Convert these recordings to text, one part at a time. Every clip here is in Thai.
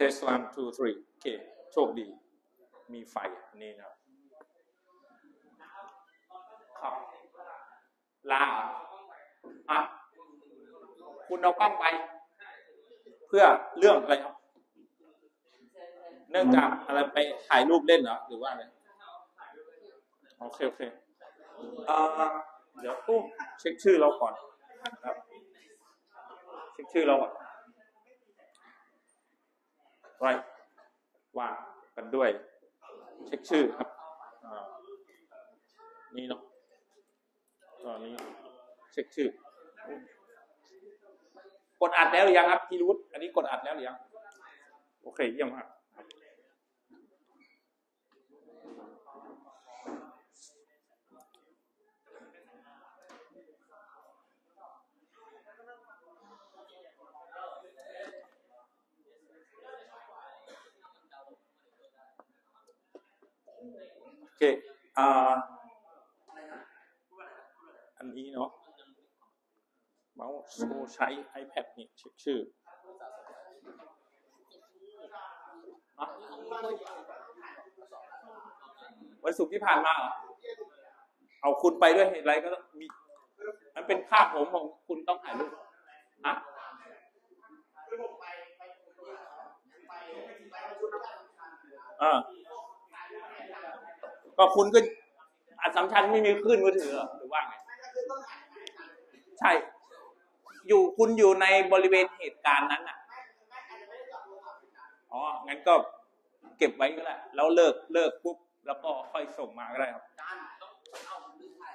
test one two three โอเค โชคดี มีไฟนนี้นะครับครับลาอะคุณเอากล้องไป เพื่อเรื่องอะไรครับ เนื่องจากอะไรไปถ่ายรูปเล่นเหรอ หรือว่าอะไร โอเค โอเคเอ่อเดี๋ยวตู้เช็คชื่อเราก่อนครับ เช็คชื่อเราก่อน ไว้ว่างกันด้วย เช็คชื่อครับนี่เนาะตอนนี้เช็คชื่อ กดอัดแล้วหรือยังครับพีรุธอันนี้กดอัดแล้วหรือยัง โอเคเยี่ยมมาก เคอ่าอันนี้เนาะเมาส์โชว์ใช้ iPad นี่เช็คชื่อวันศุกร์ที่ผ่านมาเหรอเอาคุณไปด้วยเหตุไรก็มีมันเป็นภาพผมของคุณต้องถ่ายรูปอะเออ ก็คุณก็อัดสำชันไม่มีคลื่นมือถือเหรอหรือว่าไงใช่ อยู่คุณอยู่ในบริเวณเหตุการณ์นั้นอะอ๋องั้นก็เก็บไว้ก็ได้แล้วเลิกเลิกปุ๊บแล้วก็ค่อยส่งมาก็ได้ครับอาจารย์ต้องเอาผมดูถ่าย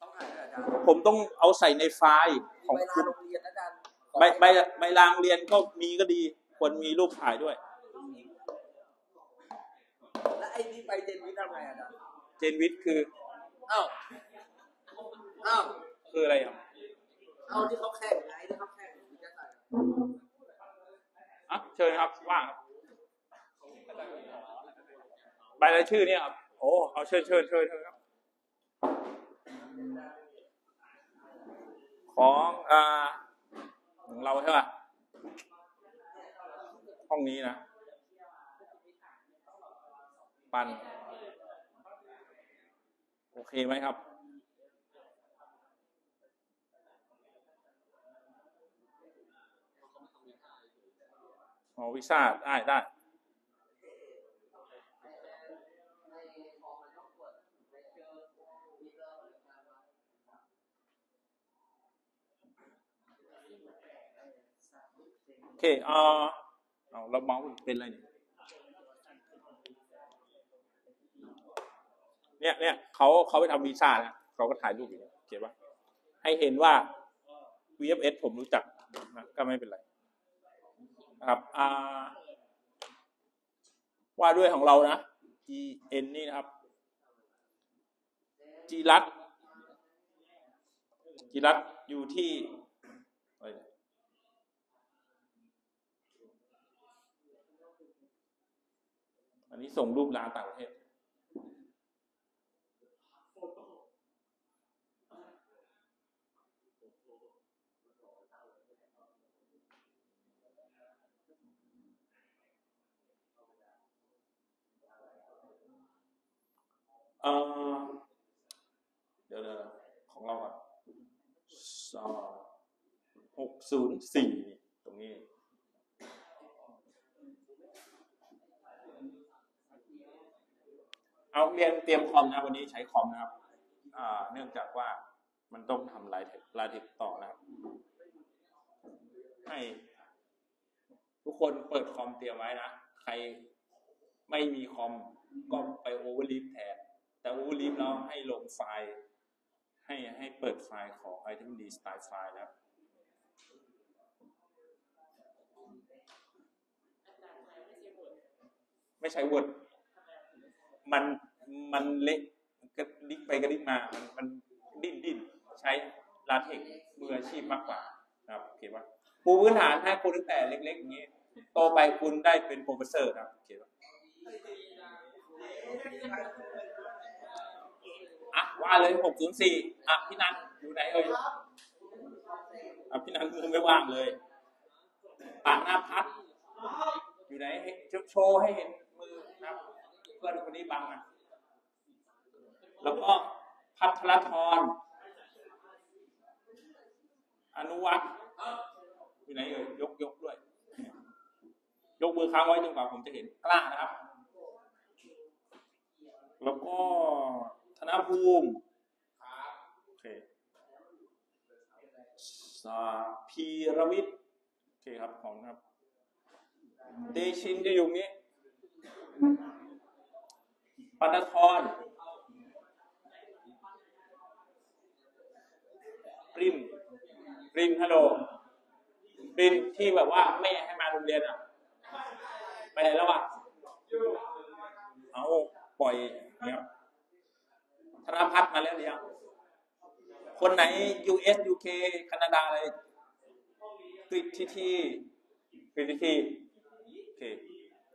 ต้องถ่ายด้วยอาจารย์ผมต้องเอาใส่ในไฟล์ของเวลาคุณโรงเรียนอาจารย์ใบใบใบลางเรียนก็มีก็ดี ควรมีรูปถ่ายด้วยแล้วไอ้นี่ไปเจนวิทย์ทำไงอาจารย์เจนวิทย์คือเอ้าเอ้าคืออะไรครับเอาที่เขาแข่งไงที่เขาแข่งวิทยาศาสตร์อะเชิญครับว่างครับใบรายชื่อเนี่ยครับโอ้เอาเชิญเชิญเชิญเชิญครับ ของอ่าของเราใช่ป่ะห้องนี้นะ ปัน โอเคไหมครับ อ๋อวีซ่าได้ได้โอเคเอ่อเอาแล้วเมาส์เป็นอะไรเนี่ย เนี่ยเนี่ยเขาเขาไปทำวีซ่านะเขาก็ถ่ายรูปอยู่เนี่ยเขียนว่า ให้เห็นว่า VFS ผมรู้จักนะก็ไม่เป็นไรนะครับอ่าว่าด้วยของเรานะ GN นี่นะครับจีรัตจีรัตอยู่ที่อันนี้ส่งรูปลาต่างประเทศ เดี๋ยวเดี๋ยวของเราอะสองหกศูนย์สี่ตรงนี้ เอาเรียนเตรียมคอมนะวันนี้ใช้คอมนะครับ อ่า เนื่องจากว่ามันต้องทำลายเทคลายเทคต่อนะครับ ให้ ทุกคนเปิดคอมเตรียมไว้นะ ใครไม่มีคอมก็ไป Overleaf แทน แต่ Overleaf แล้วให้ลงไฟล์ ให้ให้เปิดไฟล์ของ item d style file นะไม่ใช้ Word มันมันเละก็ดิกไปก็ดิกมา มันมันดิ้นดิ้นใช้ลาเทคมืออาชีพมากกว่านะครับโอเคป่ะปูพื้นฐานให้คุณตั้งแต่เล็กๆอย่างนี้โตไปคุณได้เป็นโปรเฟสเซอร์นะครับโอเคป่ะ อะว่าเลยหกศูนย์สี่อะพี่นันอยู่ไหนเอ่ยอะพี่นันมือไม่ว่างเลยปากหน้าพัด อยู่ไหนโชว์ให้เห็นมือนะเพื่อนคนนี้บังอะแล้วก็พัทรธรอนุวัฒน์อยู่ไหนเอ่ยยกยกด้วย ยกมือค้างไว้จนกว่าผมจะเห็นกล้านะครับ แล้วก็ ธนภูมิโอเคสาพีรวิทย์โอเคครับของครับ เดชินจะอยู่นี้ปนทรรินรินฮัลโหลรินที่แบบว่าแม่ให้มาโรงเรียนอะ ไปไหนแล้วอะเอาปล่อยเนี่ย ธนพัฒน์มาแล้วหรือยัง คนไหน US UK แคนาดาอะไรกริดที่ที่กริดที่ที่โอเค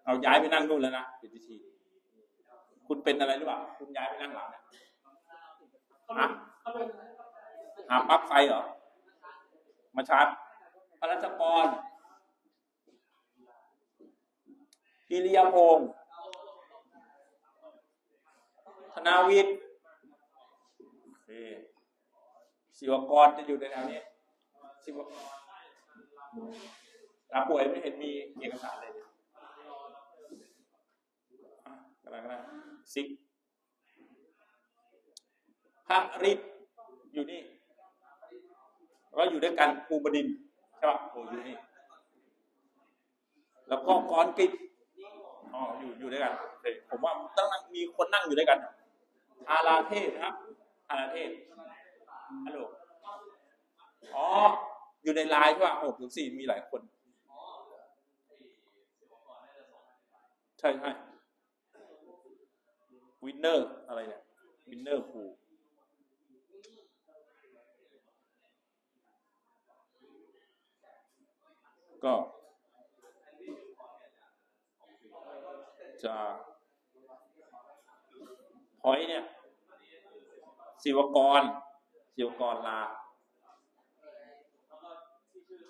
เอาย้ายไปนั่งนู่นแล้วนะกริดที่ที่คุณเป็นอะไรหรือเปล่า คุณย้ายไปนั่งหลังนี่ยฮะหาปลั๊กไฟเหรอ มาชาร์จพระราชกรพิริยพงศ์ธนาวิทย์ ศิวกรจะอยู่ในแถวนี้ศิวกรลาป่วยไม่เห็นมีเอกสารเลยกำลังกำลังซิกพระฤทธิ์อยู่นี่แล้วอยู่ด้วยกันภูบดินทร์ใช่ป่ะโอ้อยู่นี่ แล้วก็กรกิจอ๋ออยู่อยู่ด้วยกันผมว่าต้องมีคนนั่งอยู่ด้วยกันอาราเทพนะครับ อาราเทพฮัลโหลอ๋อ อยู่ในไลน์ใช่ป่ะหกถึงสี่มีหลายคน ใช่ใช่วินเนอร์อะไรเนี่ย วินเนอร์คูก็จะพอยเนี่ย ศิวกรศิวกรลา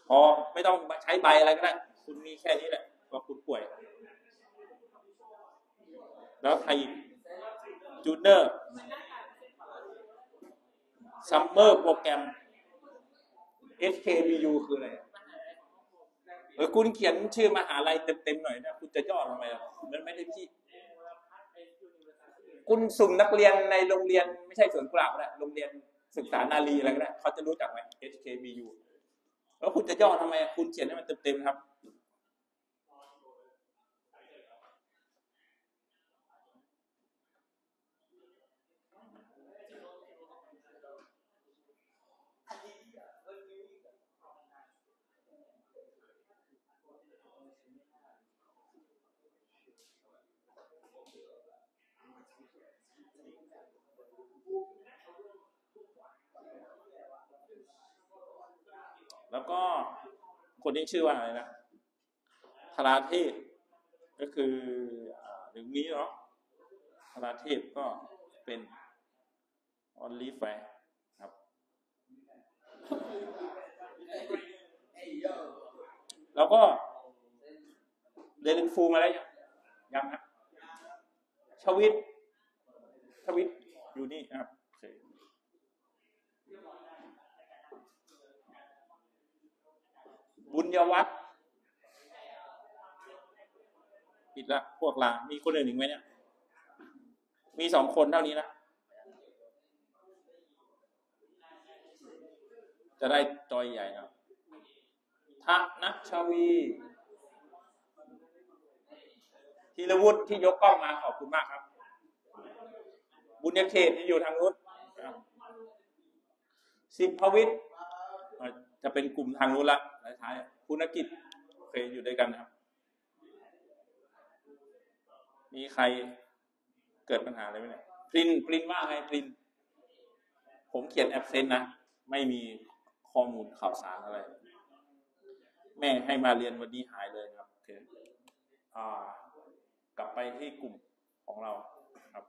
พอไม่ต้องใช้ใบอะไรก็ได้ คุณมีแค่นี้แหละว่าคุณป่วย แล้วใครจูเนอร์ซัมเมอร์โปรแกรม SKBU คืออะไรเออคุณเขียนชื่อมหาลัยเต็มๆหน่อยนะ คุณจะย่อทำไมอะมันไม่ได้พี่ คุณสุ่มนักเรียนในโรงเรียนไม่ใช่สวนกุหลาบนะโรงเรียนศึกษานารีอะไรก็ได้เขาจะรู้จักไหม HKBU แล้วคุณจะย่อทำไม คุณเขียนให้มันเต็มๆครับ แล้วก็คนนี้ชื่อว่าอะไรนะธราเทพก็คือหนึ่งนี้เนาะธราเทพก็เป็นออนลีแฟครับแล้วก็เดลินฟูมาแล้วยังยังนะชวิตชวิตอยู่นี่ครับโอเค บุญยวัฒน์ผิดละพวกลามีคนอื่นอีกไหมเนี่ย มีสองคนเท่านี้นะจะได้จอยใหญ่นะทะนัชวีธีรวุฒิที่ยกกล้องมาขอบคุณมากครับ บุญยเขตที่อยู่ทางนู้นสิบพวิทย์ จะเป็นกลุ่มทางนู้นละท้ายๆคุณกิจโอเคอยู่ด้วยกันนะครับ มีใครเกิดปัญหาอะไรไหมเนี่ยปรินปรินว่าไงปริน ผมเขียนแอปเซนนะ ไม่มีข้อมูลข่าวสารอะไร แม่ให้มาเรียนวันนี้หายเลยครับโอเคอ่ากลับไปที่กลุ่มของเราครับ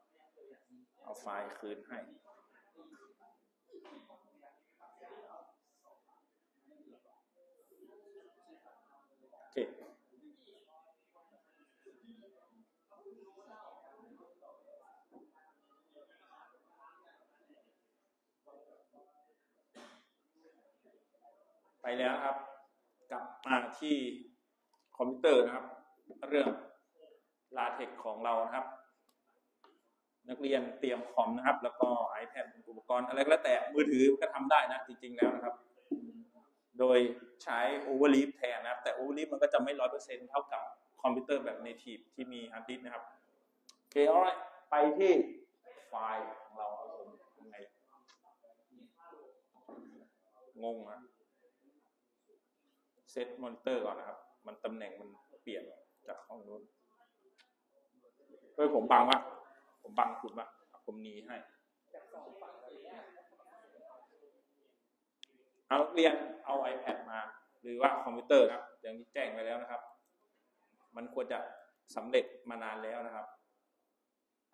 เอาไฟล์คืนให้ เจ็ไปแล้วครับ กลับมาที่คอมพิวเตอร์นะครับ เรื่องลาเทคของเรานะครับ นักเรียนเตรียมคอมนะครับ แล้วก็ iPad อุปกรณ์อะไรก็แล้วแต่มือถือก็ทำได้นะ จริง ๆ แล้วนะครับ โดยใช้ Overleaf แทนนะครับ แต่ Overleaf มันก็จะไม่ร้อยเปอร์เซ็นต์เท่ากับคอมพิวเตอร์แบบ native ที่มีฮาร์ดดิสก์นะครับ โอเคเอาละไปที่ไฟล์ของเราครับผมยังไงงงนะ set monitor ก่อนนะครับ มันตำแหน่งมันเปลี่ยนจากห้องนู้นเฮ้ยผมบังวะผมบังคุณวะผมหนีให้เอานัก เอาเรียนเอา iPad มา หรือว่าคอมพิวเตอร์นะครับอย่างที่แจ้งไปแล้วนะครับ มันควรจะสำเร็จมานานแล้วนะครับ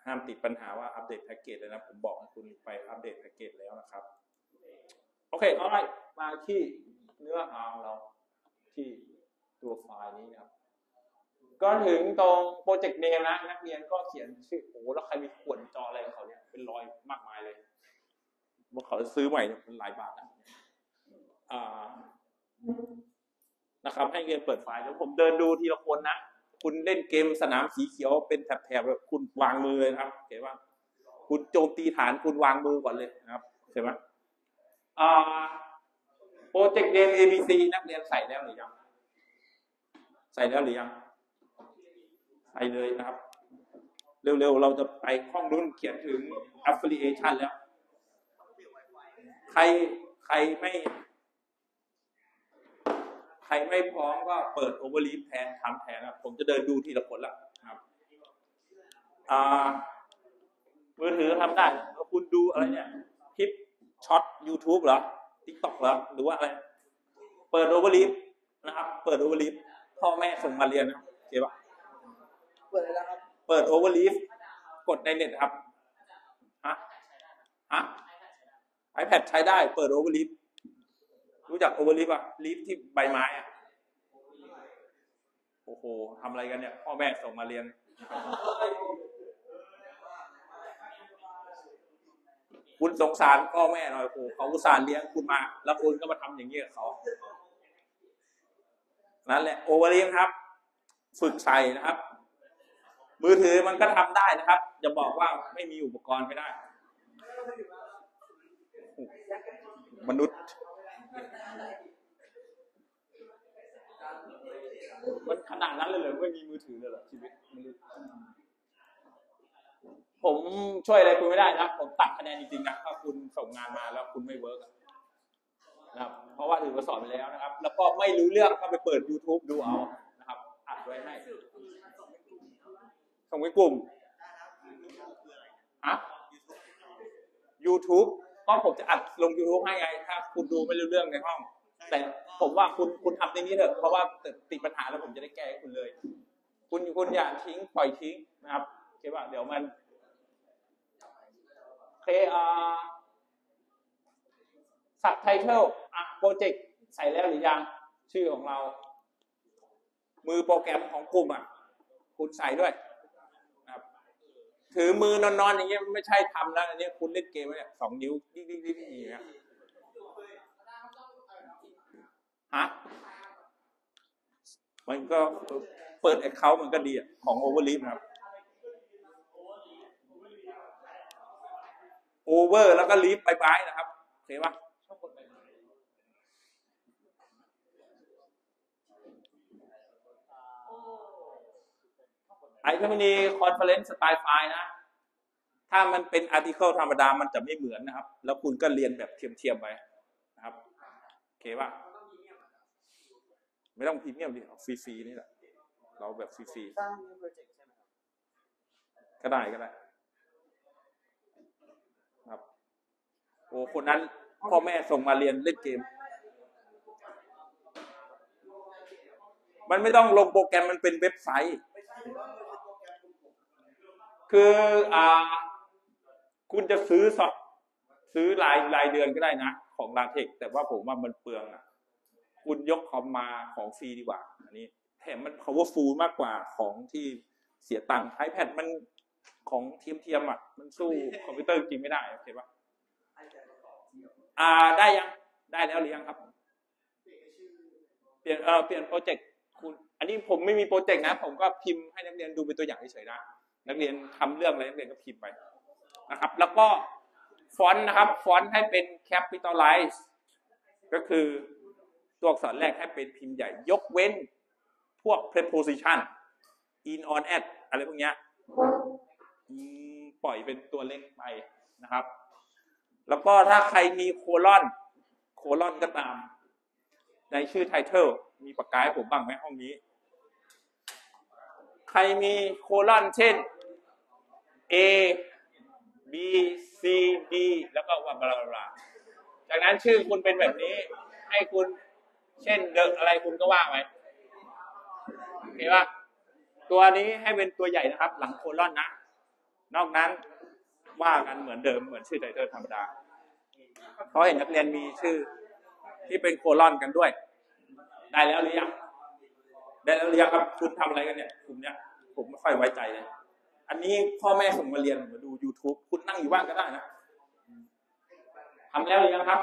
ห้ามติดปัญหาว่าอัปเดตแพ็กเกจเลยนะผมบอกให้คุณไปอัปเดตแพ็กเกจแล้วนะครับโอเคเอาไรมาที่เนื้อหาของเราที่ตัวไฟล์นี้นะครับก็ถึงตรงโปรเจกต์เนมนะนักเรียนก็เขียนชื่อโอ้แล้วใครมีขวดจออะไรของเขาเนี่ยเป็นรอยมากมายเลยว่าเขาจะซื้อใหม่เนี่ยเป็นหลายบาทนะ นะครับ ให้เรียนเปิดไฟล์แล้วผมเดินดูทีละคนนะ คุณเล่นเกมสนามสีเขียวเป็นแถบๆแบบคุณวางมือเลยครับเห็นว่า คุณโจมตีฐานคุณวางมือก่อนเลยนะครับเห็นไหมอ่าโปรเจกต์เดน ABC นักเรียนใส่แล้วหรือยัง ใส่แล้วหรือยัง ใส่เลยนะครับ เร็วๆ เราจะไปห้องนู้นเขียนถึง affiliation แล้ว ใครใครไม่ รไม่พร้อมก็เปิด overleaf แทนทำแทนนะครับผมจะเดินดูทีละคนละนะครับอ่ามือถือทำได้แล้วคุณดูอะไรเนี่ยคลิปช็อต YouTube เหรอ TikTok เหรอ หรือว่าอะไร เปิด overleaf นะครับ เปิด overleaf พ่อแม่ส่งมาเรียนนะครับโอเคปะเปิดเลยแล้วครับ เปิด overleaf กดในเน็ตครับฮะฮะ iPad ใช้ได้ เปิด overleaf รู้ จัก overleaf ป่ะ leaf ที่ใบไม้อะโอ้โหทำอะไรกันเนี่ยพ่อแม่ส่งมาเรียน คุณสงสารพ่อแม่หน่อยโอ้โหเขาอุตส่าห์เลี้ยงคุณมา แล้วคุณก็มาทำอย่างนี้กับเขานั่นแหละ overleaf ครับ ฝึกใส่นะครับ มือถือมันก็ทำได้นะครับอย่าบอกว่าไม่มีอุปกรณ์ไม่ได้ มนุษย์ มันขนาดนั้นเลยเหรอไม่มีมือถือเลยเหรอชีวิตผมช่วยอะไรคุณไม่ได้นะผมตัดคะแนนจริงๆนะถ้าคุณส่งงานมาแล้วคุณไม่เวิร์กนะครับเพราะว่าถือว่าสอนไปแล้วนะครับ แล้วก็ไม่รู้เรื่องก็ไปเปิด YouTube ดูเอานะครับอัดไว้ให้ส่งไปกลุ่มอะ YouTube ก็ผมจะอัดลง YouTube ให้ไงถ้า คุณดูไม่รู้เรื่องในห้อง แต่ผมว่าคุณคุณทำในนี้เถอะเพราะว่าติดปัญหาแล้วผมจะได้แก้ให้คุณเลย คุณคุณอย่าทิ้งปล่อยทิ้งนะครับโอเคป่ะเดี๋ยวมันโอเคอ่าสับไทเทลอะโปรเจกต์ใส่แล้วหรือยัง ชื่อของเรา มือโปรแกรมของกลุ่มอะ คุณใส่ด้วยนะครับ ถือมือนอนๆอย่างเงี้ยไม่ใช่ทำแล้วอันนี้คุณเล่นเกมเนี่ยสองนิ้วดิ้งดิ้งดิ้งอย่างเงี้ยฮะมันก็เปิด account มันก็ดีอะของ Overleaf นะครับ Over แล้วก็ Leaf ใบไม้นะครับโอเคปะ ไอคอมนีคอนเฟอเรนซ์สไตล์ไฟล์นะ ถ้ามันเป็นอาร์ติเคิลธรรมดามันจะไม่เหมือนนะครับ แล้วคุณก็เรียนแบบเทียมๆไปนะครับโอเคป่ะไม่ต้องพรีเมียมดิฟรีๆนี่แหละเราแบบฟรีสร้างโปรเจกต์ใช่ไหมครับๆก็ได้ก็ได้ครับโอ้คนนั้นพ่อแม่ส่งมาเรียนเล่นเกม มันไม่ต้องลงโปรแกรมมันเป็นเว็บไซต์ คืออ่าคุณจะซื้อสดซื้อรายรายเดือนก็ได้นะ ของลาเทคแต่ว่าผมว่ามันเปลืองอะ คุณยกคอมมาของฟรีดีกว่า อันนี้แถมมัน powerful มากกว่าของที่เสียตังค์ iPad มันของเทียมเทียมๆอะ มันสู้คอมพิวเตอร์จริงไม่ได้โอเคปะอ่าได้ยังได้แล้วหรือยังครับ เปลี่ยนเออเปลี่ยนโปรเจกต์คุณ อันนี้ผมไม่มีโปรเจกต์นะ ผมก็พิมพ์ให้นักเรียนดูเป็นตัวอย่างเฉยๆนะ นักเรียนทำเรื่องอะไรนักเรียนก็พิมพ์ไปนะครับ แล้วก็ฟอนต์นะครับ ฟอนต์ให้เป็น capitalize ก็คือตัวอักษรแรกให้เป็นพิมพ์ใหญ่ ยกเว้นพวก preposition in on at อะไรพวกเนี้ยปล่อยเป็นตัวเล็กไปนะครับ แล้วก็ถ้าใครมีโคลอน โคลอนก็ตาม ในชื่อไทเทลมีปากกาให้ผมบ้างไหมห้องนี้ ใครมีโคลอนเช่น A B C D แล้วก็ว่าบลาบลาจากนั้นชื่อคุณเป็นแบบนี้ ให้คุณเช่นเดอะอะไรคุณก็ว่าไว้โอเคปะตัวนี้ให้เป็นตัวใหญ่นะครับ หลังโคลอนนะ นอกนั้นว่ากันเหมือนเดิมเหมือนชื่อไทเทลธรรมดาเขาเห็นนักเรียนมีชื่อที่เป็นโคลอนกันด้วย ได้แล้วหรือยัง ได้แล้วหรือยังครับคุณทำอะไรกันเนี่ยกลุ่มเนี้ยผมไม่ค่อยไว้ใจเลย อันนี้พ่อแม่ส่งมาเรียนมาดู YouTube คุณนั่งอยู่บ้านก็ได้นะทำแล้วหรือยังครับ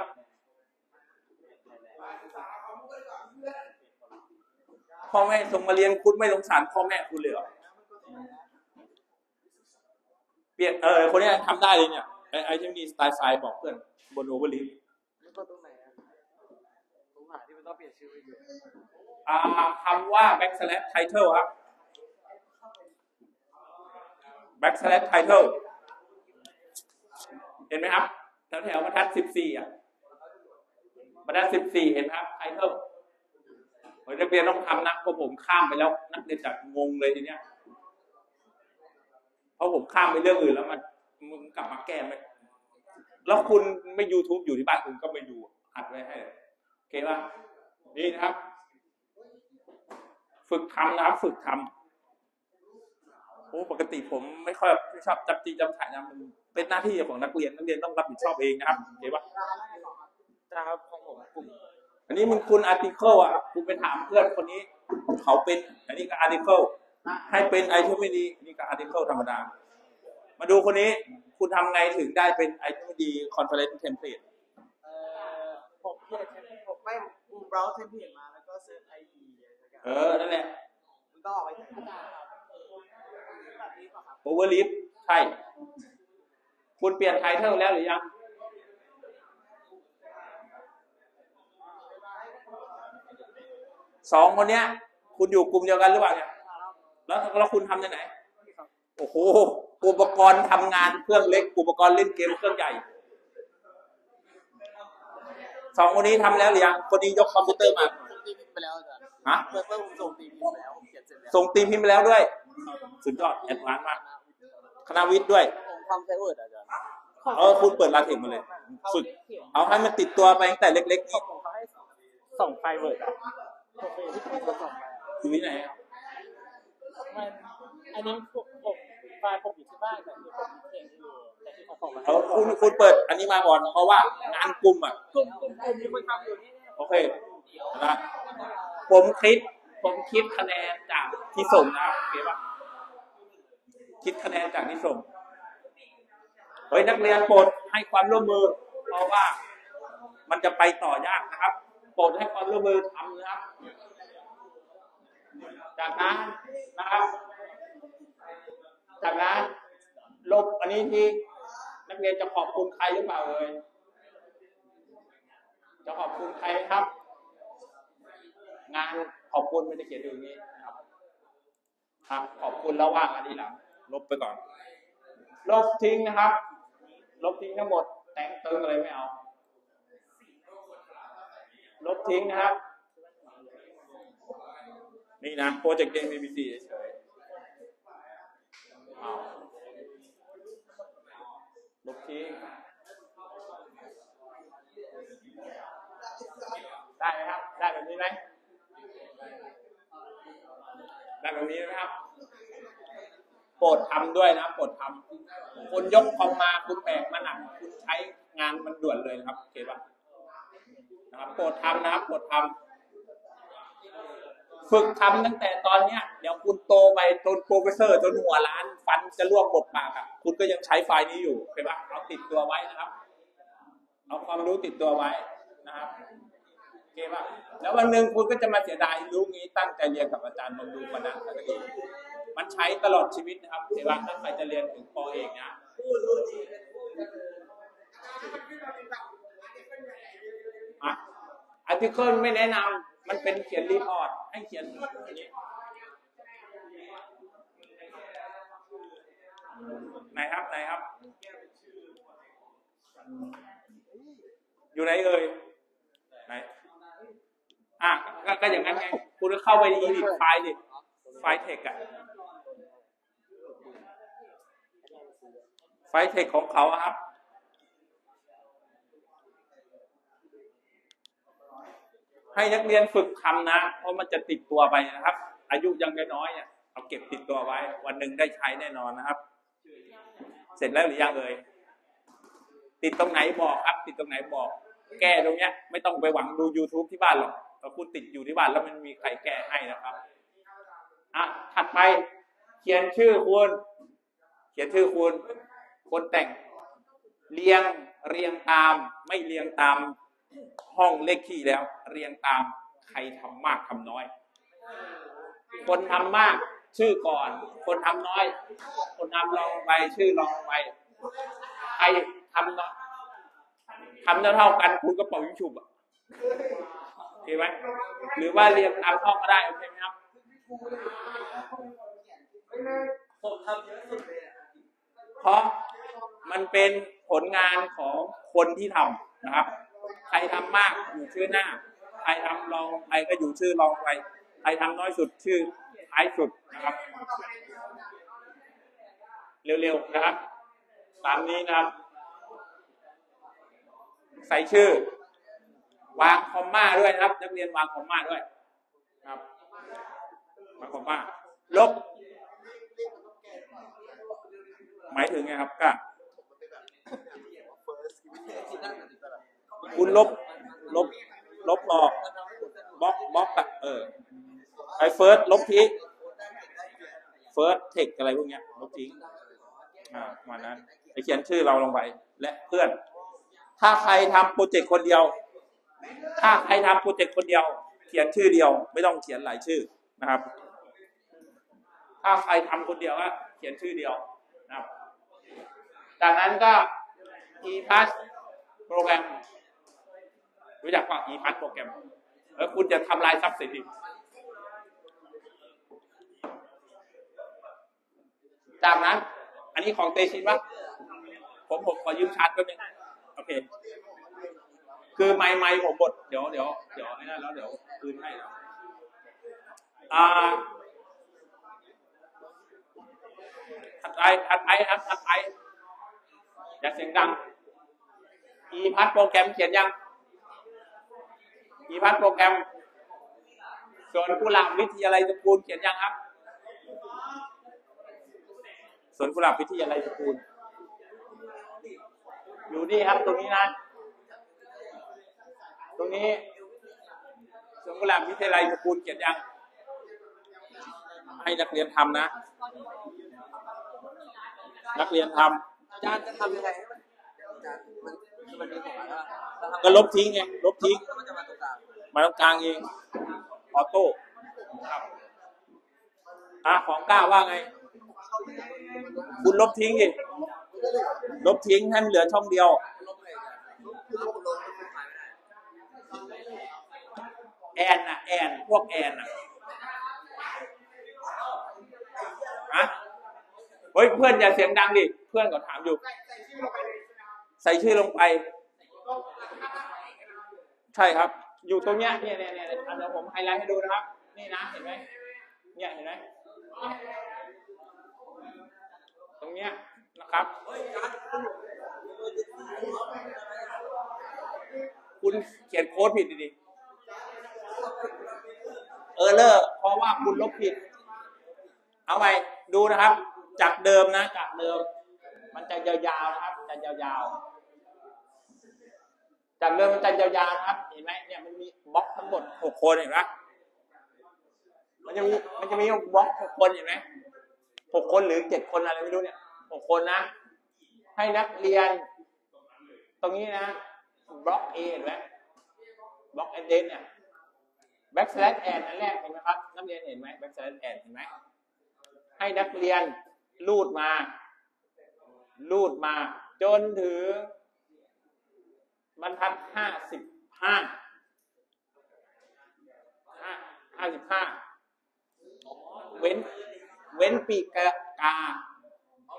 พ่อแม่ส่งมาเรียนคุณไม่สงสารพ่อแม่คุณเลยเหรอเปลี่ยนเออคนนี้ทำได้เลยเนี่ย IEEE ที่มี style file บอกเพื่อนบน Overleaf มันก็ตรงไหนอะตรงหาที่มันต้องเปลี่ยนชื่อไปอยู่ คำว่า backslash title ครับ backslash title เห็นไหมครับ แถวแถวๆบรรทัดสิบสี่อะบรรทัดสิบสี่เห็นไหมครับ title ผมนักเรียนต้องทำนะเพราะผมข้ามไปแล้ว นักเรียนจะงงเลยทีเนี้ยเพราะผมข้ามไปเรื่องอื่นแล้วมันมึงกลับมาแก้ไหมแล้วคุณไม่ YouTube อยู่ที่บ้านคุณก็ไปดูอัดไว้ให้โอเคป่ะนี่นะครับ ฝึกทำนะครับ ฝึกทำโอ้ปกติผมไม่ค่อยชอบจับจีจับถ่ายนะมันเป็นหน้าที่ของนักเรียนนักเรียนต้องรับผิดชอบเองนะครับโอเคปะจ้าครับของผมกลุ่มอันนี้มันคุณอาร์ติเคิลอะคุณไปถามเพื่อนคนนี้ เขาเป็น อันนี้ก็อาร์ติเคิลให้เป็นไอเทมไม่ดีนี่ก็อาร์ติเคิลธรรมดา มาดูคนนี้คุณทำไงถึงได้เป็นไอเทมดีคอนเฟอเรนซ์เทมเพลตเอ่อผมเขียนเทมเพลตผมไม่ผมเบราว์เทมเพลตมาแล้วก็เซิร์ชไอ เออ นั่นแหละมันก็ออกไปจากอาจารย์ครับแบบนี้ป่ะครับ Overleaf ใช่ คุณเปลี่ยน title แล้วหรือยังสองคนเนี้ย คุณอยู่กลุ่มเดียวกันหรือเปล่าเนี่ยแล้วแล้วคุณทำยังไงโอ้โห อุปกรณ์ทำงานเครื่องเล็ก อุปกรณ์เล่นเกมเครื่องใหญ่สองคนนี้ทำแล้วหรือยังคนนี้ยกคอมพิวเตอร์มา ฮะเพื่อนเพื่อนผมส่งตีพิมพ์ไปแล้วผมเขียนเสร็จแล้วส่งตีพิมพ์ไปแล้วด้วย สุดยอด advance มากคณะวิทย์ด้วย ผมทำใส่ Word อาจารย์เออคุณเปิดลาเทคมาเลย ฝึก เอาให้มันติดตัวไปตั้งแต่เล็กๆนี่ผมเขาให้ส่งไฟล์ Word อะผมไปที่ผมส่งไปอยู่ที่ไหนอะมันอันนี้ผมผมไฟล์ผมอยู่ที่บ้านแต่คือผมเขียนอยู่แต่ที่เขาส่งมาเออคุณคุณเปิดอันนี้มาก่อนเพราะว่างานกลุ่มอะ กลุ่มกลุ่มกลุ่มที่มันทำอยู่นี่โอเคนะ ผมคิด ผมคิดคะแนนจากที่ส่งนะโอเคปะคิดคะแนนจากที่ส่งเฮ้ยนักเรียนโปรดให้ความร่วมมือ เพราะว่ามันจะไปต่อยากนะครับ โปรดให้ความร่วมมือทำนะครับ จากนั้นนะครับ จากนั้นลบอันนี้ที่นักเรียนจะขอบคุณใครหรือเปล่าเลยจะขอบคุณใครครับ งานขอบคุณไม่ได้เขียนอย่างนี้นะครับครับขอบคุณแล้วว่างอันนี้หลังลบไปก่อน ลบทิ้งนะครับ ลบทิ้งทั้งหมด แต่งเติมอะไรไม่เอา ลบทิ้งนะครับ นี่นะโปรเจกต์เกม BBC เฉยๆเอาลบทิ้งได้ไหมครับ ได้แบบนี้ไหมได้แบบนี้ไหมครับ โปรดทำด้วยนะโปรดทำคุณยกคอมมาคุณแบกมาหนักคุณใช้งานมันด่วนเลยนะครับโอเคป่ะนะครับโปรดทำนะครับโปรดทำฝึกทำตั้งแต่ตอนเนี้ย เดี๋ยวคุณโตไปจน professor จนหัวล้าน ฟันจะร่วงหมดปากอะคุณก็ยังใช้ไฟล์นี้อยู่โอเคป่ะเอาติดตัวไว้นะครับ เอาความรู้ติดตัวไว้นะครับ เคป่ะแล้ววันหนึ่งคุณก็จะมาเสียดายรู้งี้ตั้งใจเรียนกับอาจารย์บำรุงมานะสักทีมันใช้ตลอดชีวิตนะครับเสียว่าถ้าใครจะเรียนถึงปอเอกนะอะ article ไม่แนะนำมันเป็นเขียน report ให้เขียนอย่างนี้ไหนครับไหนครับ อยู่ไหนเอ่ยไหน อะก็ก็อย่างนั้นไงคุณก็เข้าไปใน edit ไฟล์ดิไฟล์ tex อะไฟล์เทคของเขาครับให้นักเรียนฝึกทำนะ เพราะมันจะติดตัวไปนะครับ อายุยังน้อยเนี่ยเอาเก็บติดตัวไว้ วันหนึ่งได้ใช้แน่นอนนะครับ เสร็จแล้วหรือยังเอ่ยติดตรงไหนบอกครับ ติดตรงไหนบอก แก้ตรงเนี้ย ไม่ต้องไปหวังดู YouTube ที่บ้านหรอก แต่คุณติดอยู่ที่บ้านแล้วมันมีใครแก้ให้นะครับอะถัดไป เขียนชื่อคุณ เขียนชื่อคุณ คนแต่ง เรียงเรียงตาม ไม่เรียงตามห้องเลขที่แล้ว เรียงตามใครทำมากทำน้อย คนทำมากชื่อก่อน คนทำน้อย คนทำรองไปชื่อรองไปใครทำน้อยทำเท่าเท่ากันคุณก็เป่ายิงฉุบอะ เคไหมหรือว่าเรียงตามห้องก็ได้โอเคไหมครับผมทำเยอะสุดเลยเพราะมันเป็นผลงานของคนที่ทำนะครับ ใครทำมากอยู่ชื่อหน้า ใครทำรองไปก็อยู่ชื่อรองไปใครทำน้อยสุดชื่อท้ายสุดนะครับ เร็วๆนะครับ ตามนี้นะครับ ใส่ชื่อ วางคอมมาด้วยนะครับ นักเรียนวางคอมมาด้วยครับวางคอมมาลบ หมายถึงไงครับก็คุณลบลบลบออกบล็อกบล็อกอะเออไอ first ลบทิ้ง first text อะไรพวกเนี้ยลบทิ้งอ่าประมาณนั้นไปเขียนชื่อเราลงไป และเพื่อน ถ้าใครทำโปรเจกต์คนเดียว ถ้าใครทำโปรเจกต์คนเดียว เขียนชื่อเดียว ไม่ต้องเขียนหลายชื่อนะครับ ถ้าใครทำคนเดียวก็เขียนชื่อเดียวนะครับ จากนั้นก็ ePass โปรแกรมรู้จักป่ะ ePass โปรแกรมแล้วคุณจะทำลายทรัพย์สินจากนั้น อันนี้ของเตชินปะผมผมขอยืมชาร์จแป๊บนึงโอเค คือไมค์ไมค์ผมบดเดี๋ยวเดี๋ยวเดี๋ยวไอ้นั่นแล้วเดี๋ยวคืนให้แล้วอ่าถัดไปถัดไปครับถัดไปอย่าเสียงดัง อีพัดโปรแกรมเขียนยัง อีพัดโปรแกรม ส่วนกุหลาบวิทยาลัยสกูลเขียนยังครับ ส่วนกุหลาบวิทยาลัยสกูล อยู่นี่ครับตรงนี้นะ ตรงนี้ส่วนกุลาบวิทยาลัยสกูลเขียนยังให้นักเรียนทำนะ นักเรียนทำอาจารย์จะทำยังไงให้มันอาจารย์มันมันมีผลอะไรบ้างแล้วทำก็ลบทิ้งไงลบทิ้งมันจะมาตรงกลางมาตรงกลางเอง auto ครับอะของก้าว่าไง คุณลบทิ้งดิลบทิ้งให้มันเหลือช่องเดียวลบเลยอาจารย์ลบลงมันหายไม่ได้ and น่ะ and พวก and น่ะฮะเฮ้ยเพื่อนอย่าเสียงดังดิเพื่อนก็ถามอยู่ ใส่ชื่อลงไป ใช่ครับ อยู่ตรงเนี้ยเนี่ยเนี่ยเนี่ยเดี๋ยวผมไฮไลท์ให้ดูนะครับ นี่นะเห็นไหมเนี่ยเห็นไหมตรงเนี้ยนะครับ คุณเขียนโค้ดผิดดิ เออเลอร์เพราะว่าคุณลบผิด เอาไปดูนะครับ จากเดิมนะ จากเดิม มันจะยาวๆนะครับจะยาวๆจากเดิมมันจะยาวๆนะครับเห็นไหมเนี่ยมันมีบล็อกทั้งหมดหกคนเห็นไหมมันจะมีมันจะมีบล็อกหกคนเห็นไหมหกคนหรือเจ็ดคนอะไรไม่รู้เนี่ยหกคนนะ ให้นักเรียน ตรงนี้นะบล็อก A เห็นไหมบล็อกแอเดนเนี่ย backslash and อันแรกเห็นไหมครับ นักเรียนเห็นไหม backslash and เห็นไหม ให้นักเรียนรูดมา รูดมา จนถึงบรรทัดห้าสิบห้าห้าห้าสิบห้าเว้น เว้นปีกกา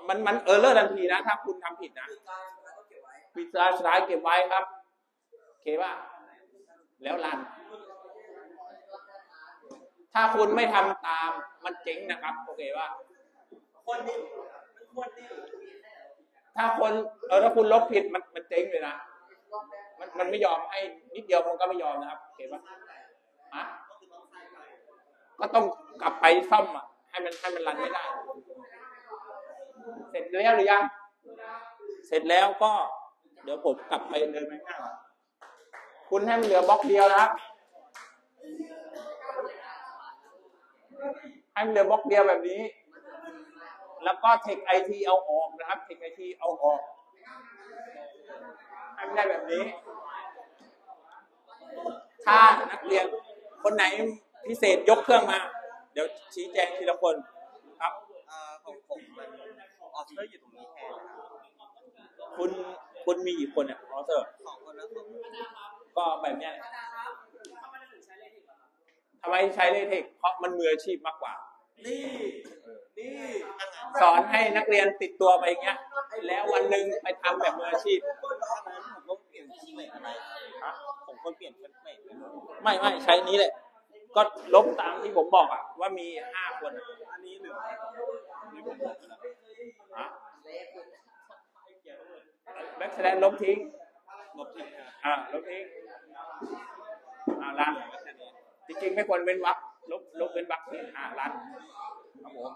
มันมัน error ทันทีนะ ถ้าคุณทำผิดนะปีกกาสุดท้ายเก็บไว้ครับโอเคป่ะแล้วรัน ถ้าคุณไม่ทำตามมันเจ๊งนะครับ โอเคป่ะคนนี้คนนี้ถ้าคนเออถ้าคุณลบผิดมันมันเจ๊งเลยนะมันมันไม่ยอมให้นิดเดียวมันก็ไม่ยอมนะครับโอเคป่ะอะก็ต้องกลับไปซ่อมอะให้มันให้มันรันไม่ได้ เสร็จแล้วหรือยังเสร็จแล้วก็ เดี๋ยวผมกลับไปเดินไปข้างหน้าก่อนคุณให้มันเหลือบล็อกเดียวนะครับ ให้มันเหลือบล็อกเดียวแบบนี้ แล้วก็เทคไอทีเอาออกนะครับเทคไอทีเอาออกให้มันได้แบบนี้ ถ้านักเรียนคนไหนพิเศษยกเครื่องมา เดี๋ยวชี้แจงทีละคนครับเอ่อของผมมัน author อยู่ตรงนี้แทนนะครับคุณคุณมีกี่คนเนี่ย author สองคนแล้วสองคนก็แบบเนี้ย ทำไมใช้เลเทคเพราะมันมืออาชีพมากกว่า นี่นี่สอนให้นักเรียนติดตัวไปอย่างเงี้ย แล้ววันหนึ่งไปทำแบบมืออาชีพถ้างั้นผมต้องเปลี่ยน template อะไรครับผมควรเปลี่ยน template ไหมไม่ไม่ใช้นี้แหละ ก็ลบตามที่ผมบอกอะว่ามีห้าคนอะอันนี้หรือนี่ผมบอกไปแล้วอะแบ็กแสดงลบทิ้งลบทิ้งนะอ่าลบทิ้งอ่าลัน จริงๆไม่ควรเว้นวรรคลบลบเว้นวรรคทิ้งอ่าลันครับผม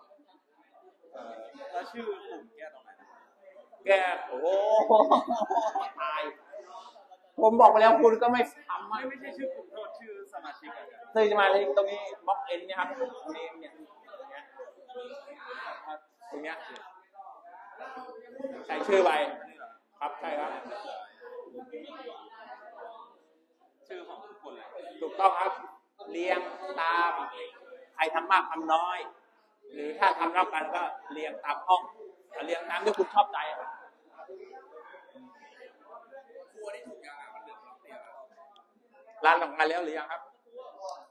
เอ่อแล้วชื่อกลุ่มแก้ตรงไหนนะแกโอ้โหตายผมบอกไปแล้วคุณก็ไม่ทำไม่อะไม่ใช่ชื่อกลุ่มโทษชื่อสมาชิกอะครับซื้อจะมาเลยตรงนี้บล็อกเอ็นเนี่ยครับเนมเนี่ยตรงเนี้ยใส่ชื่อไปครับใช่ครับ ชื่อของทุกคนเลยถูกต้องครับ เรียงตามใครทำมากทำน้อย หรือถ้าทำรับกันก็เรียงตามห้องเรียงตามที่คุณชอบใจครับรันออกมาแล้วหรือยังครับ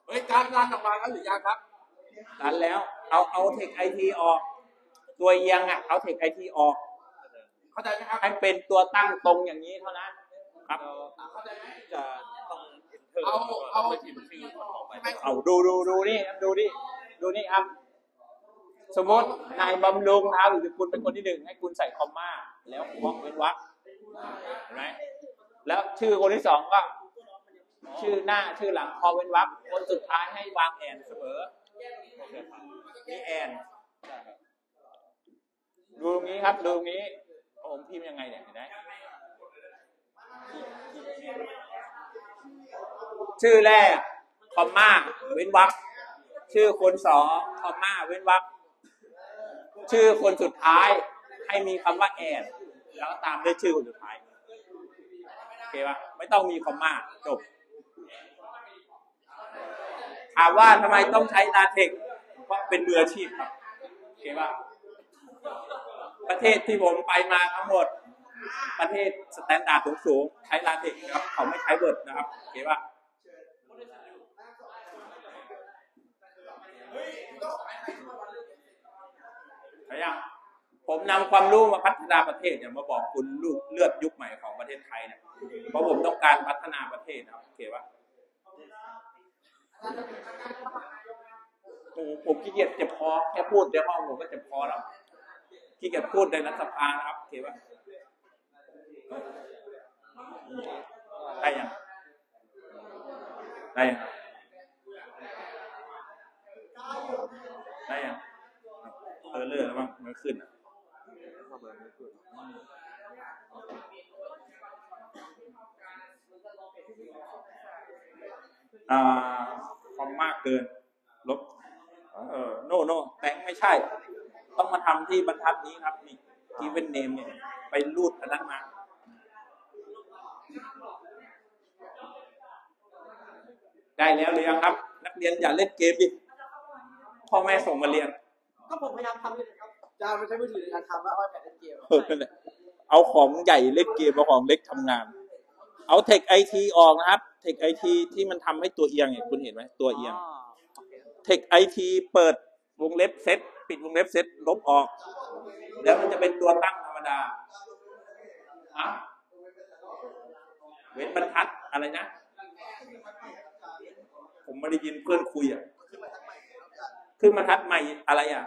เฮ้ยการรันออกมาแล้วหรือยังครับรันแล้ว เอาเอาเทคไอทีออก ตัวเอียงอะเอาเทคไอทีออกเข้าใจไหมครับให้เป็นตัวตั้งตรงอย่างนี้เท่านั้น ครับเข้าใจไหมจะ ต้อง enter เอาเอาไปพิมพ์ชื่อคนออกไปเอาดูดูดูนี่ครับดูนี่ดูนี่ครับ สมมตินายบำรุงนะครับหรือคุณเป็นคนที่หนึ่งให้คุณใส่คอมมาแล้วบล็อกเว้นวรรคเห็นไหมแล้วชื่อคนที่สองก็ ชื่อหน้าชื่อหลังคอเว้นวรรคคนสุดท้ายให้วางแอนเสมอนี่แอนดูตรงนี้ครับดูตรงนี้ผมพิมพ์ยังไงเนี่ยเห็นไหม ชื่อแรกคอมมาเว้นวรรคชื่อคนสองคอมมาเว้นวรรคชื่อคนสุดท้ายให้มีคำว่าแอนแล้วตามด้วยชื่อคนสุดท้ายโอเคปะไม่ต้องมีคอมมาจบถามว่าทำไมต้องใช้ลาเทคเพราะเป็นมืออาชีพครับโอเคปะประเทศที่ผมไปมาทั้งหมด ประเทศ standard สูงๆใช้ลาเทคครับเขาไม่ใช้ Word นะครับโอเคปะ เข้ายังผมนำความรู้มาพัฒนาประเทศเนี่ยมาบอกคุณลูกเลือดยุคใหม่ของประเทศไทยเนี่ยเพราะผมต้องการพัฒนาประเทศนะโอเคปะโอ้ผมขี้เกียจเจ็บคอแค่พูดในห้องผมก็เจ็บคอแล้วขี้เกียจพูดในรัฐสภานะครับโอเคปะได้ยังได้ยังได้ยัง เออเลื่อนแล้วมั้งมันขึ้นอะอ่าความมากเกิน ลบ เออโนโนแต่งไม่ใช่ ต้องมาทำที่บรรทัดนี้ครับ นี่ที่เป็นเนมเนี่ย ไปรูดอันนั้นมาได้แล้วหรือยังครับ นักเรียนอย่าเล่นเกมดิพ่อแม่ส่งมาเรียน ก็ผมพยายามทำอยู่นะครับอาจารย์มันใช้มือถือในการทำแล้วเอาแผ่นเล่นเกมเออนั่นแหละเอาของใหญ่เล่นเกมเอาของเล็กทำงาน เอาเทคไอทีออกนะครับเทคไอทีที่มันทำให้ตัวเอียงเนี่ยคุณเห็นไหมตัวเอียงเทคไอทีเปิดวงเล็บเซตปิดวงเล็บเซตลบออกแล้วมันจะเป็นตัวตั้งธรรมดาอะเว้นบรรทัดอะไรนะ ผมไม่ได้ยินเพื่อนคุยอะ ขึ้นบรรทัดใหม่อะไรอะ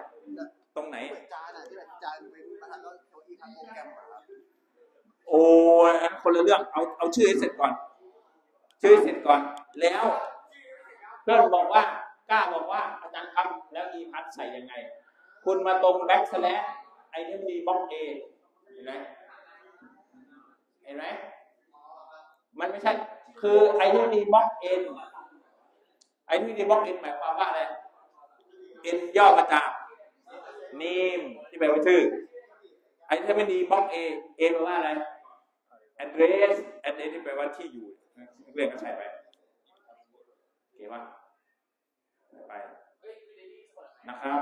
ตรงไหน จานอะที่แบบจานเป็นประธานแล้วเก้าอี้ทำโปรแกรมอะครับโอ้ยอันคนละเรื่องเอาเอาชื่อให้เสร็จก่อน ชื่อให้เสร็จก่อน แล้ว เพื่อนบอกว่ากล้าบอกว่าอาจารย์ครับแล้วอีพัทใส่ยังไง คุณมาตรง backslash ไอ้นี่มี block A เห็นไหมเห็นไหมมันไม่ใช่ คือไอ้ที่มี block N ไอ้ที่มี block N หมายความว่าอะไร N ย่อมาจาก name ที่แปลว่าชื่อไอ้ที่ไม่มี block Aเอแปลว่าอะไร address address ที่แปลว่าที่อยู่เรียนก็ใช้ไปโอเคป่ะไปนะครับ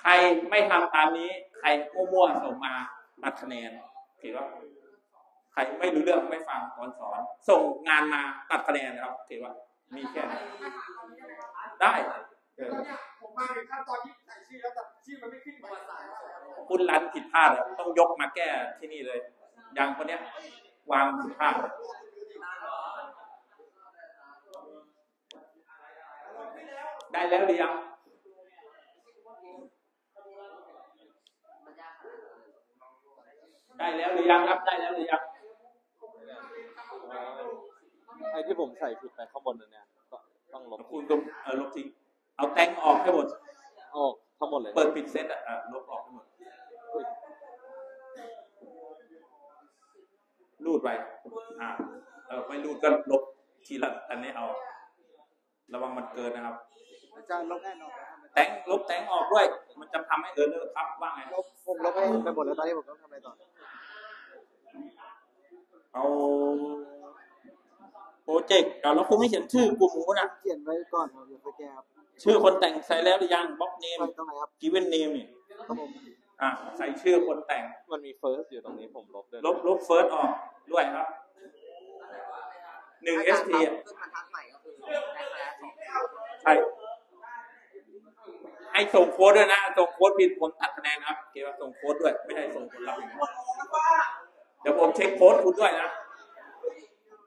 ใครไม่ทำตามนี้ ใครมั่วๆส่งมาตัดคะแนนโอเคป่ะใครไม่รู้เรื่องไม่ฟังตอนสอน ส่งงานมาตัดคะแนนนะครับโอเคป่ะมีแค่ได้ เออผมมาถึงขั้นตอนที่ใส่ชื่อแล้วแต่ชื่อมันไม่ขึ้นมาสายคุณรันผิดพลาดอะต้องยกมาแก้ที่นี่เลยอย่างคนเนี้ยวางผิดพลาดได้แล้วหรือยังได้แล้วหรือยังครับได้แล้วหรือยังไอ้ที่ผมใส่ผิดไปข้างบนนั่นเนี่ยก็ต้องลบคุณต้องเออลบทิ้ง เอาแตงออกให้หมด ออกทั้งหมดเลยเปิดปิดเซตอะอะลบออกให้หมดรูดไปอ่าเออไม่รูดก็ลบทีละอันนี้เอา ระวังมันเกินนะครับอาจารย์ลบแน่นอนแตงลบแตงออกด้วย มันจะทำให้เออร์เลอร์ครับว่าไง ลบผมลบไปไปหมดแล้วตอนนี้ผมต้องทำอะไรต่อ เอา โปรเจกต์เอาแล้วคุณไม่เขียนชื่อกลุ่มหมูนะเขียนไว้ก่อนครับเดี๋ยวไปแก้ครับชื่อคนแต่งใส่แล้วหรือยัง block name ใส่ตรงไหนครับ given name นี่ครับผมอะใส่ชื่อคนแต่งมันมี first อยู่ตรงนี้ผมลบด้วยลบลบ first ออกด้วยครับหนึ่ง st อะขึ้นบรรทัดใหม่ก็คือได้แล้วสองใช่ให้ส่งโค้ดด้วยนะ ส่งโค้ดผิดผมตัดคะแนนนะครับโอเคว่าส่งโค้ดด้วย ไม่ได้ส่งผลลัพธ์อย่างเดียวเดี๋ยวผมเช็คโค้ดคุณด้วยนะ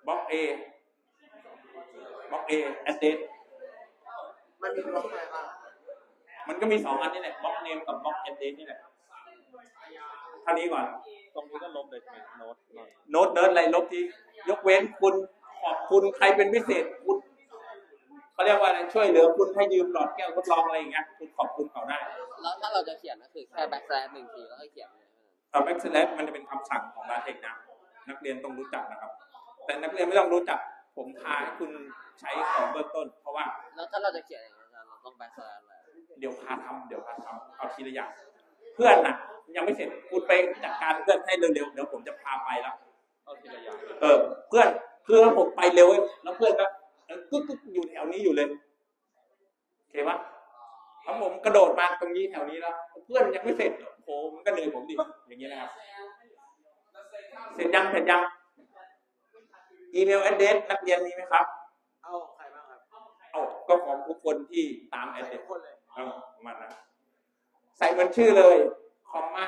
block A block A address มันมีบล็อกอะไรบ้างมันก็มีสองอันนี่แหละ block name กับ block address นี่แหละเท่านี้ก่อน ตรงนี้ก็ลบเลยใช่ไหมโน้ตหน่อยโน้ตเนิร์ดอะไรลบที่ยกเว้นคุณขอบคุณใครเป็นพิเศษคุณเขาเรียกว่าอะไรช่วยเหลือคุณให้ยืมหลอดแก้วทดลองอะไรอย่างเงี้ยคุณขอบคุณเขาได้ แล้วถ้าเราจะเขียนก็คือแค่ backslash หนึ่งทีแล้วก็เขียนเลยเอา backslash มันจะเป็นคำสั่งของลาเทคนะนักเรียนต้องรู้จักนะครับ แต่นักเรียนไม่ต้องรู้จัก ผมพาให้คุณ ใช้ของเบื้องต้น เพราะว่า แล้วถ้าเราจะเขียนอย่างนี้นเราต้อง backslash เลยเดี๋ยวพาทำเดี๋ยวพาทำเอาทีละอย่าง เพื่อนน่ะ ยังไม่เสร็จคุณไปจัดการเพื่อนให้เร็วๆเดี๋ยวผมจะพาไปแล้วเอาทีละอย่างเออ เพื่อนคือผมไปเร็วเว้ยแล้วเพื่อนก็เออกึ๊กกึ๊กอยู่แถวนี้อยู่เลยโอเคปะแล้วผมกระโดดมาตรงนี้แถวนี้แล้วเพื่อนยังไม่เสร็จโอ้โหมันก็เหนื่อยผมดิอย่างเงี้ยนะครับเสร็จยังเสร็จยังอีเมล a d ด r e s s นักเรียนมีไหมครับ เอาใครบ้างครับ เอา ก็ของทุกคนที่ตาม a d ด r e s s คนเลยเอาประมาณนั้นใส่เหมือนชื่อเลยคอมมา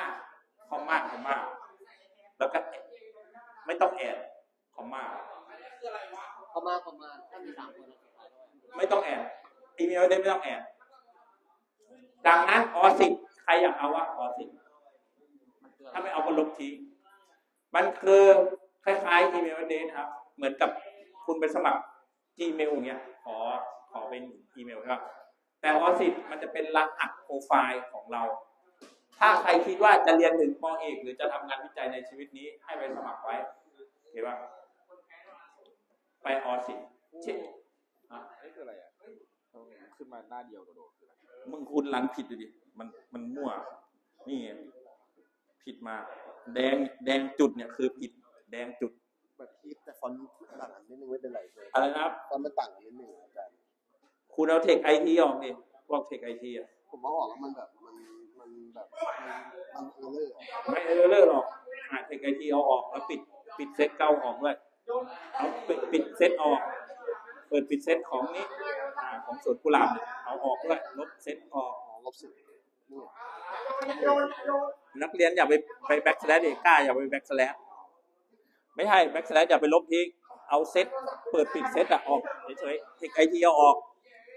คอมมาคอมมาแล้วก็ไม่ต้องแอดคอมมาเขามาประมาณถ้ามีสามคนเราเขียนได้ด้วยไม่ต้องแอดอีเมลได้ไม่ต้องแอดดังนั้นอสิบใครอยากเอาว่าอสิบมันคืออะไรถ้าไม่เอาก็ลบทิ้งมันคือคล้ายๆอีเมลเดนครับ เหมือนกับคุณไปสมัคร Gmail อย่างเงี้ยขอ ขอเป็นอีเมลครับแต่อสิบมันจะเป็นรหัสโปรไฟล์ของเรา ถ้าใครคิดว่าจะเรียนถึงปเอก หรือจะทำงานวิจัยในชีวิตนี้ให้ไปสมัครไว้เห็นป่ะไปอสิบเช่นอะนี่คืออะไรอะขึ้นมาหน้าเดียวโดดๆคืออะไรมึงคุณรันผิดดูดิมันมันมั่ว นี่ไงผิดมา แดงแดงจุดเนี่ยคือผิด แดงจุดไปแบบคีบแต่ฟอนต์ต่างกันนิดนึงไม่เป็นไรเลยอะไรนะครับฟอนต์มันต่างกันนิดนึงอาจารย์ คุณเอาเทคไอทีออกดิพวกเทคไอทีอะผมเอาออกแล้วมันแบบมันมันแบบมันเออเลอร์ไม่เออเลอร์หรอกอ่าเทคไอทีเอาออกแล้วปิดปิดเซตเก่าออกด้วยเอาปิดปิดเซตออก เปิดปิดเซตของนี้อ่าของสวนกุหลาบเนี่ยเอาออกด้วยลบเซตออกอ๋อลบสิบนี่นักเรียนอย่าไปไปแบ็กสแลชเอกกล้าอย่าไปแบ็กสแลชไม่ใช่แบ็กสแลชอย่าไปลบทิ้งเอาเซตเปิดปิดเซตอะออกเฉยๆเทคไอทีเอาออก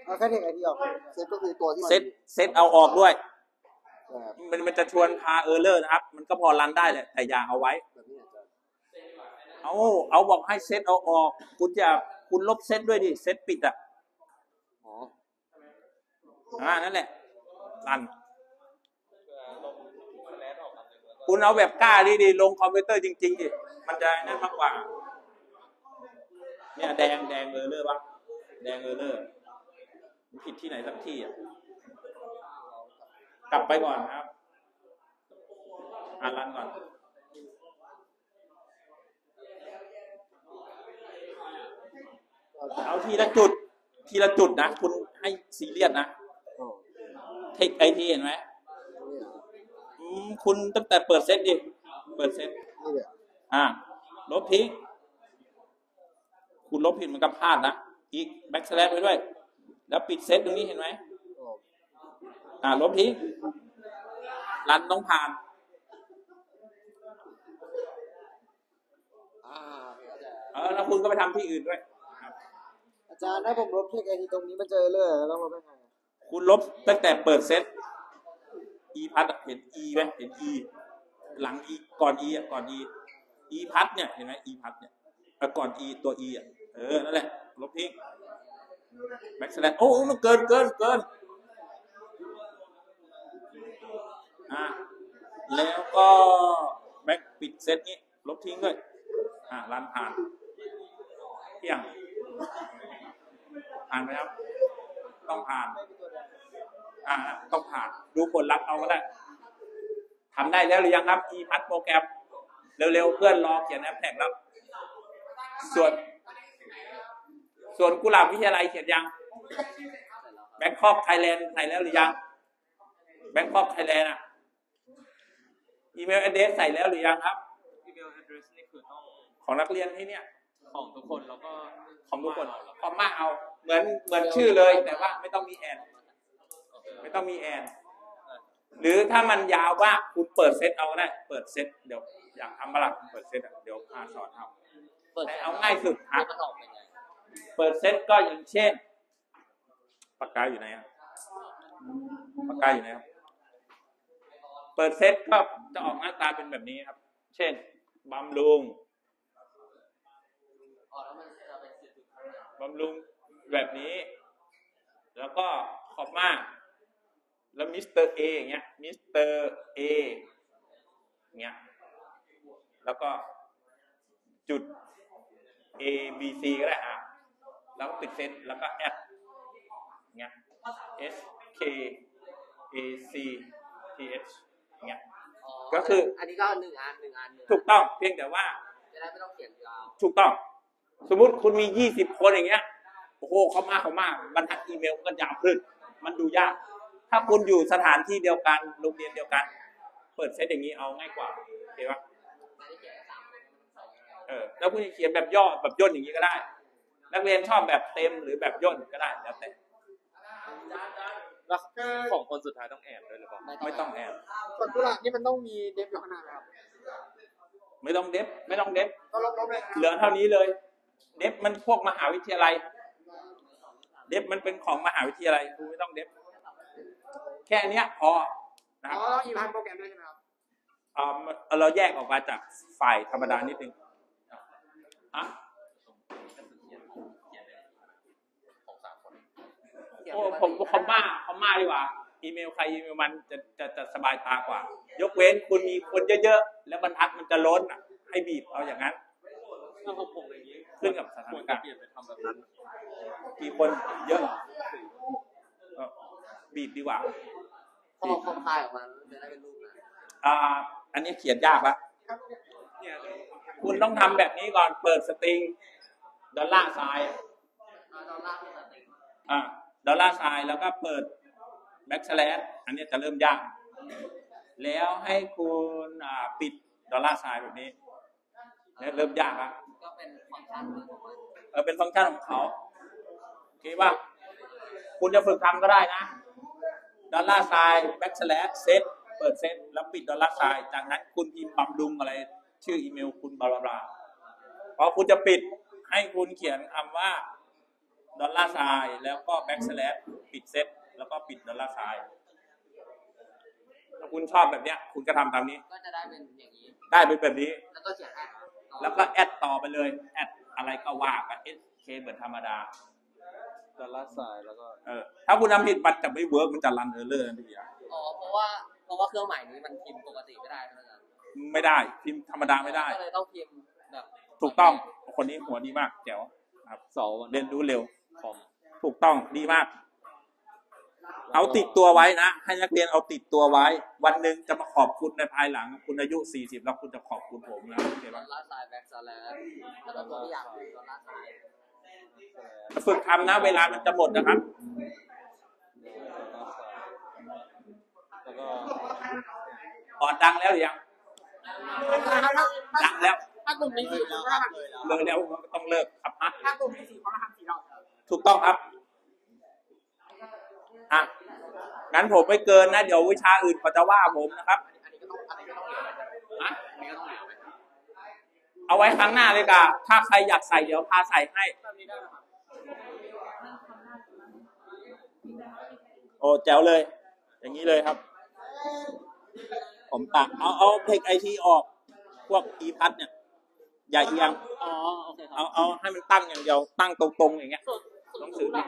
เอาแค่เทคไอทีออกเซตก็คือตัวที่มันเซตเซตเอาออกด้วยนะครับมันมันจะชวนพาเออร์เลอร์นะครับ มันก็พอรันได้แหละแต่อย่าเอาไว้ แบบนี้อาจารย์เอาเอาบอกให้เซตเอาออก คุณจะคุณลบเซตด้วยดิ เซตปิดอะอ๋ออ่านั่นแหละรันลงแลนออกอันหนึ่งแล้วก็คุณเอาแบบกล้าดีดีๆลงคอมพิวเตอร์จริง ๆ ดิ มันจะนั่นมากกว่า เนี่ยแดงแดง error ปะแดงเออร์เลอร์มัน ผิดที่ไหนสักที่อะกลับไปก่อนครับอ่าน run ก่อนเอาทีละจุด ทีละจุดนะ คุณให้ซีเรียสนะอ๋อ textit เห็นไหมนี่อืมคุณตั้งแต่เปิดเซตดิ เปิดเซตนี่เนี่ยอ่า ลบทิ้ง คุณลบผิดมันก็พลาดนะอีก backslash ไปด้วย แล้วปิดเซตตรงนี้เห็นไหมอ๋ออ่าลบทิ้ง run ต้องผ่านอ่าอาจารย์เออแล้วคุณก็ไปทำที่อื่นด้วย อาจารย์ถ้าผมลบ textit ตรงนี้มันเจอเลยแล้วลบยังไงคุณลบตั้งแต่เปิดเซต e พัดอะเห็น e ไหมเห็น e หลัง e ก่อน e อะก่อน e e พัดเนี่ยเห็นไหม e พัดเนี่ยเอ่อก่อน e ตัว e อะเออนั่นแหละลบทิ้ง แบ็กสแลชโอ้มันเกินเกินเกินอ่าแล้วก็แบ็กปิดเซตนี้ ลบทิ้งด้วยอ่ารันผ่านเที่ยงผ่านไหมครับ ต้องผ่านอ่าต้องผ่านดูผลลัพธ์เอาก็ได้ทำได้แล้วหรือยังครับ e พัดโปรแกรม เร็วๆ เพื่อนรอเขียน abstract แล้วส่วน สวนกุหลาบวิทยาลัยเขียนยัง Bangkok Thailand ใส่แล้วหรือยัง Bangkok Thailand อะอีเมล address ใส่แล้วหรือยังครับอีเมล address นี่คือต้องของนักเรียนที่เนี่ย ของทุกคนแล้วก็ของทุกคนคอมมาเอาเหมือนเหมือนชื่อเลยแต่ว่าไม่ต้องมีแอนไม่ต้องมีแอนหรือถ้ามันยาวว่าคุณเปิดเซตเอาก็ได้เปิดเซตเดี๋ยวอยากทำมาละเปิดเซตอะเดี๋ยวพาสอนทำเปิดแต่เอาง่ายสุดครับมันออก เปิดเซตก็อย่างเช่น ปากกาอยู่ไหนอะปากกาอยู่ไหนครับ เปิดเซตก็จะออกหน้าตาเป็นแบบนี้ครับ เช่นบำรุงบำรุงแบบนี้ แล้วก็ขอบมาก แล้ว mister A อย่างเงี้ย mister A เงี้ยแล้วก็จุด A B C ก็ได้อะ แล้วก็ปิดเซตแล้วก็ at เงี้ย S K A C T H เงี้ย ก็คืออันนี้ก็หนึ่งอันหนึ่งอันหนึ่งถูกต้องเพียงแต่ว่าจะได้ไม่ต้องเขียนยาวถูกต้อง สมมุติคุณมียี่สิบคนอย่างเงี้ยโอ้โหเขามาเขามาบรรทัดอีเมลมันก็ยาวขึ้น มันดูยาก ถ้าคุณอยู่สถานที่เดียวกันโรงเรียนเดียวกัน เปิดเซตอย่างนี้เอาง่ายกว่าโอเคปะไม่ได้เขียนสามคนมันใส่ยังไงเออแล้วคุณจะเขียนแบบย่อแบบย่นอย่างนี้ก็ได้ นักเรียนชอบแบบเต็มหรือแบบย่นก็ได้แล้วแต่แล้วของคนสุดท้ายต้องแอบด้วยหรือเปล่าไม่ต้องแอบส่วนกุหลาบนี่มันต้องมีเดฟอยู่ข้างหน้าไหมครับ ไม่ต้องเดฟไม่ต้องเดฟก็ลบๆเลยนะเหลือเท่านี้เลย เดฟมันพวกมหาวิทยาลัย เดฟมันเป็นของมหาวิทยาลัยคุณไม่ต้องเดฟแค่เนี้ยพอนะคอ๋รับออีพันโปรแกรมด้วยใช่ไหมครับอ่ามันเราแยกออกมาจากฝ่ายธรรมดานิดนึงอะ ของสามคน โอ้ผมคอมมาคอมมาดีกว่า อีเมลใครอีเมลมันจะจะจะสบายตากว่า ยกเว้นคุณมีคนเยอะๆ แล้วบรรทัดมันจะล้นอะ ให้บีบเอาอย่างนั้นถ้าผมผมอย่างนี้ขึ้นกับสถาควรนจะการณ์เปลี่ยนไปทำแบบนั้นมีคนเยอะก็บีบดีกว่าพอ compile ออกมามันจะได้เป็นรูปนะอ่า อันนี้เขียนยากละเนี่ยคุณต้องทำแบบนี้ก่อนเปิด string dollar sign อ่า dollar sign แล้วก็เปิด backslash อันนี้จะเริ่มยาก แล้วให้คุณอ่าปิด dollar sign แบบนี้เนี่ยเริ่มยากละก็เป็นฟังก์ชันของมันเออเป็นฟังก์ชันของเขาโอเคป่ะคุณจะฝึกทำก็ได้นะ dollar sign backslash เซตเปิดเซตแล้วปิด dollar sign จากนั้นคุณพิมพ์บำรุงอะไร ชื่ออีเมลคุณ blah blah พอคุณจะปิดให้คุณเขียนคำว่า dollar sign แล้วก็ backslash ปิดเซตแล้วก็ปิด dollar sign ถ้าคุณชอบแบบเนี้ย คุณก็ทำตามนี้ ก็จะได้เป็นอย่างนี้ ได้เป็นแบบนี้ แล้วก็เขียน atแล้วก็ at ต่อไปเลย at อะไรก็ว่ากันโอเคเหมือนธรรมดา dollar sign แล้วก็เออถ้าคุณทำผิดมันจะไม่ work มันจะ run error ทันทีอะอ๋อเพราะว่าเพราะว่าเครื่องใหม่นี้มันพิมพ์ปกติไม่ได้ใช่ไหมอาจารย์ไม่ได้พิมพ์ธรรมดาไม่ได้ ก็เลยต้องพิมพ์แบบ ถูกต้องคนนี้หัวดีมากแจ๋วครับเสาวัน เรียนรู้เร็ว คอมถูกต้องดีมาก เอาติดตัวไว้นะ ให้นักเรียนเอาติดตัวไว้ วันหนึ่งจะมาขอบคุณในภายหลัง คุณอายุ 40 แล้วคุณจะขอบคุณผมนะโอเคปะ dollar sign backslash แล้วก็ตัวอย่างคือ dollar sign ฝึกทำนะเวลามันจะหมดนะครับแล้วก็ออดดังแล้วหรือยังดังแล้วถ้ากลุ่มมีสี่คนก็ทำเลยแล้วต้องเลิกครับฮะถ้ากลุ่มมีสี่คนก็ทำสี่ดอก ถูกต้องครับอะงั้นผมไม่เกินนะ เดี๋ยววิชาอื่นเขาจะว่าผมนะครับอันนี้ก็ต้องอันนี้ก็ต้องเหลือไว้อะอันนี้ก็ต้องเหลือไว้เอาไว้ครั้งหน้าเลยกะถ้าใครอยากใส่เดี๋ยวพาใส่ให้แบบนี้ได้ไหมครับโอ้แจ๋วเลย อย่างนี้เลยครับ ผมตักเอาเอาเทคไอทีออก พวกอีพัดเนี่ย อย่าเอียง อ๋อ โอเคครับ เอาเอาให้มันตั้งอย่างเดียว ตั้งตรงๆอย่างเงี้ย ส่วนต้องถือดิ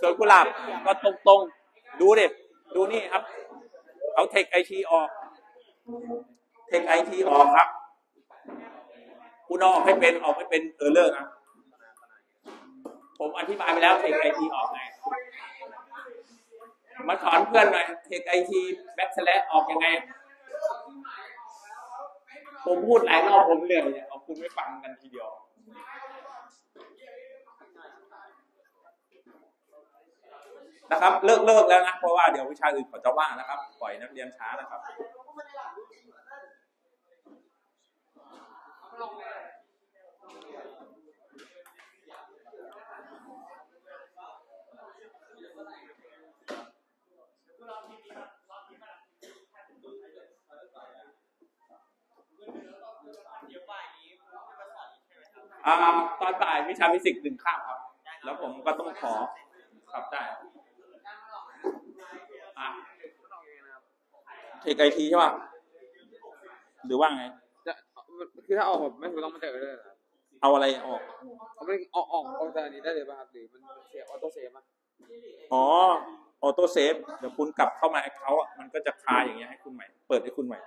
ส่วนกุหลาบก็ตรงๆดูดิดูนี่ครับ เอาเทคไอทีออก เทคไอทีออกครับคุณอออกให้เป็นออกให้เป็นเออเลอร์นะผมอธิบายไปแล้วเทคไอทีออกไงมาสอนเพื่อนหน่อยเทคไอทีแบ็กสแลออกยังไง ผมพูดหลายรอบผมเหนื่อยเนี่ยเอาคุณไม่ฟังกันทีเดียว นะครับ เลิกเลิกแล้วนะเพราะว่าเดี๋ยววิชาอื่นเขาจะว่างนะครับ ปล่อยนักเรียนช้านะครับอ่าตอนบ่ายวิชาฟิสิกส์หนึ่งคาบครับ แล้วผมก็ต้องขอครับได้อะ textit ใช่ป่ะหรือว่าไง จะคือถ้าออกแบบไม่ถูกต้องมันจะเออเลยนะเอาอะไรออก เขาไม่ออกออกออกจากอันนี้ได้เลยป่ะครับหรือมันเสีย auto save อะอ๋อ auto save เดี๋ยวคุณกลับเข้ามา account มันก็จะคล้ายอย่างเงี้ยให้คุณใหม่ เปิดให้คุณใหม่